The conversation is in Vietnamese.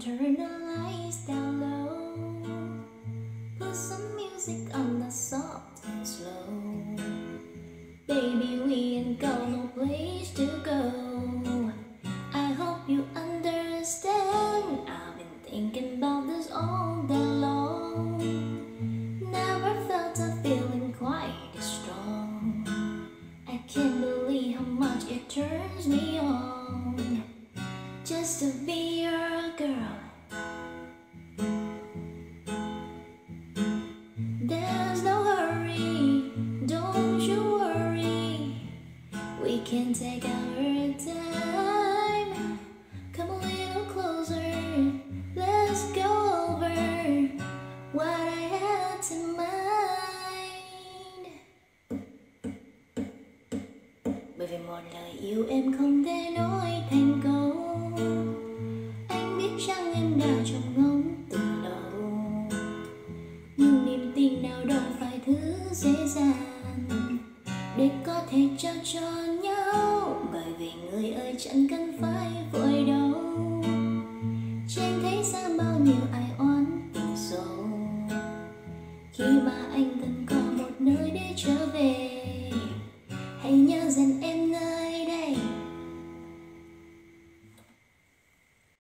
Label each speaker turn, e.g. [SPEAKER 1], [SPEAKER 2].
[SPEAKER 1] turn the lights down low. Put some music on the soft and slow. Baby, we ain't got no place to go. I hope you understand. I've been thinking about this all day long. Never felt a feeling quite as strong. I can't believe how much it turns me on just to be your girl. Can take our time. Come a little closer, let's go over what I had in mind. Bởi vì một lời yêu em không thể nói thành câu Anh biết rằng em đã trong ngóng từ đầu Nhưng niềm tin nào đâu phải thứ dễ dàng thể trao cho nhau. Bởi vì người ơi, chẳng cần phải vội đâu. Trên thế gian bao nhiêu ai oán tình sâu khi mà anh cần có một nơi để trở về, hãy nhớ rằng em.